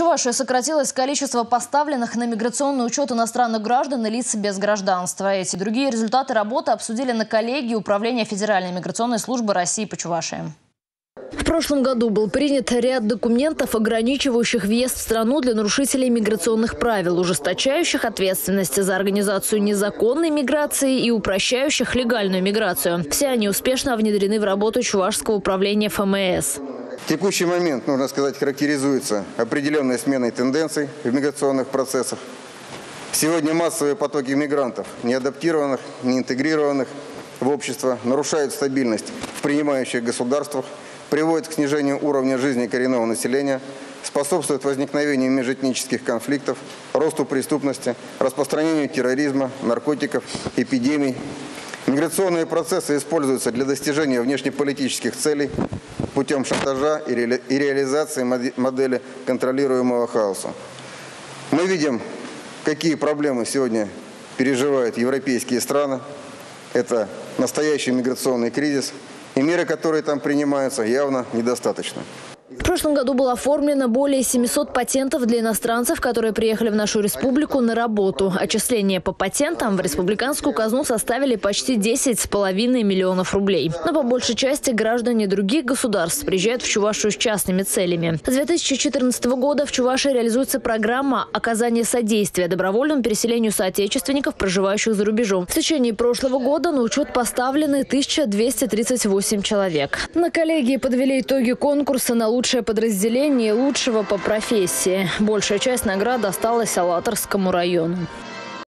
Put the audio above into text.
Чувашии сократилось количество поставленных на миграционный учет иностранных граждан и лиц без гражданства. Эти другие результаты работы обсудили на коллегии Управления Федеральной миграционной службы России по Чувашии. В прошлом году был принят ряд документов, ограничивающих въезд в страну для нарушителей миграционных правил, ужесточающих ответственность за организацию незаконной миграции и упрощающих легальную миграцию. Все они успешно внедрены в работу Чувашского управления ФМС. Текущий момент, нужно сказать, характеризуется определенной сменой тенденций в миграционных процессах. Сегодня массовые потоки мигрантов, не адаптированных, не интегрированных в общество, нарушают стабильность в принимающих государствах, приводят к снижению уровня жизни коренного населения, способствуют возникновению межэтнических конфликтов, росту преступности, распространению терроризма, наркотиков, эпидемий. Миграционные процессы используются для достижения внешнеполитических целей путем шантажа и, ре, и реализации модели контролируемого хаоса. Мы видим, какие проблемы сегодня переживают европейские страны. Это настоящий миграционный кризис, и меры, которые там принимаются, явно недостаточно. Прошлом году было оформлено более 700 патентов для иностранцев, которые приехали в нашу республику на работу. Отчисления по патентам в республиканскую казну составили почти 10,5 миллионов рублей. Но по большей части граждане других государств приезжают в Чувашию с частными целями. С 2014 года в Чувашии реализуется программа оказания содействия добровольному переселению соотечественников, проживающих за рубежом. В течение прошлого года на учет поставлены 1238 человек. На коллегии подвели итоги конкурса на лучшее подразделение лучшего по профессии. Большая часть наград досталась Алаторскому району.